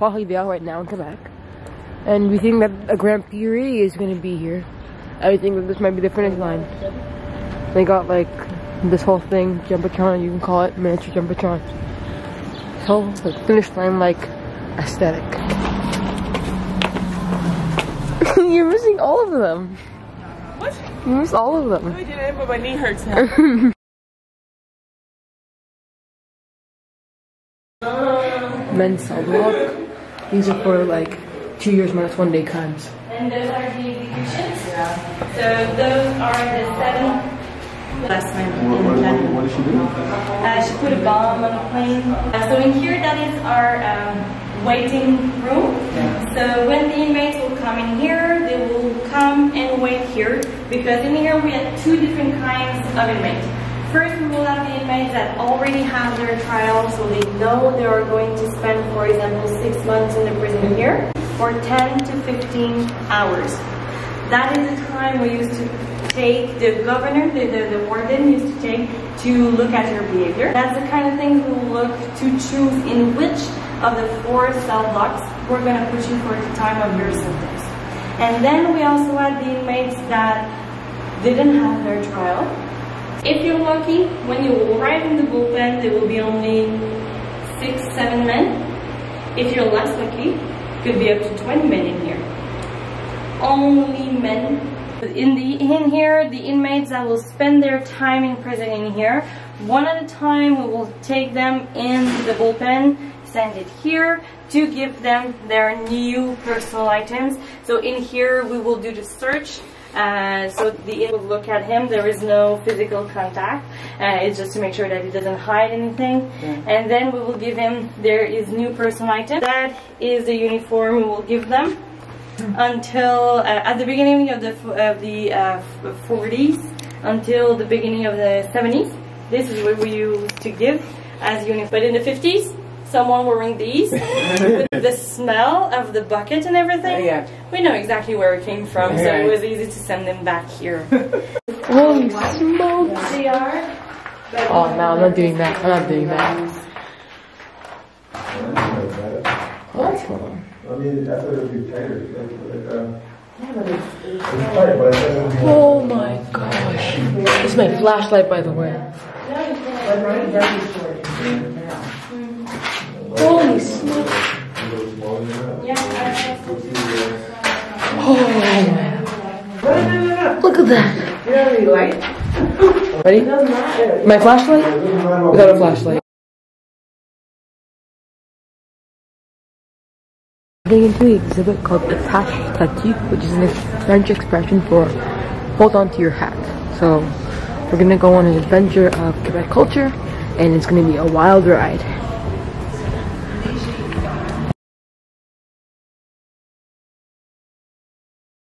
Trois-Rivières right now in Quebec. And we think that a Grand Prix is going to be here. I think that this might be the finish line. They got like this whole thing, Jumbotron, you can call it miniature Jumbotron. So, like finish line like aesthetic. You're missing all of them. What? You missed all of them. I didn't, but my knee hurts now. Um, Men's sidewalk. These are for like two years minus one day crimes. And those are the executions. So those are the seven last time in Canada. What did she do? Uh, she put a bomb on a plane. Uh, so in here, that is our um, waiting room. So when the inmates will come in here, they will come and wait here because in here we have two different kinds of inmates. First, we will have the inmates that already have their trial, so they know they are going to spend, for example, six months in the prison here, or 10 to 15 hours. That is the time we used to take, the governor, the, the, the warden used to take to look at your behavior. That's the kind of things we will look to choose in which of the four cell blocks we're going to put you for the time of your sentence. And then we also had the inmates that didn't have their trial. If you're lucky, when you arrive in the bullpen, there will be only six, seven men. If you're less lucky, could be up to 20 men in here. Only men. In the in here, the inmates that will spend their time in prison in here, one at a time, we will take them in the bullpen, send it here to give them their new personal items. So in here, we will do the search. Uh, so the in will look at him. There is no physical contact. Uh, it's just to make sure that he doesn't hide anything. And then we will give him there is new personal item. That is the uniform we will give them until uh, at the beginning of the of the uh, 40s until the beginning of the 70s. This is what we used to give as uniform. But in the 50s, someone wearing these with the smell of the bucket and everything. Yeah. We know exactly where it came from, so it was easy to send them back here. Holy smokes! they are. Oh no, I'm not doing that. I'm not doing that. I mean, I thought it would be tighter, like, like. It's tight, but it. Oh my gosh. This is my flashlight, by the way. Oh, look at that. You don't need light? Ready? My flashlight? Without a flashlight. Getting into an exhibit called Attache ta tuque, which is a French expression for hold on to your hat. So we're gonna go on an adventure of Quebec culture, and it's gonna be a wild ride.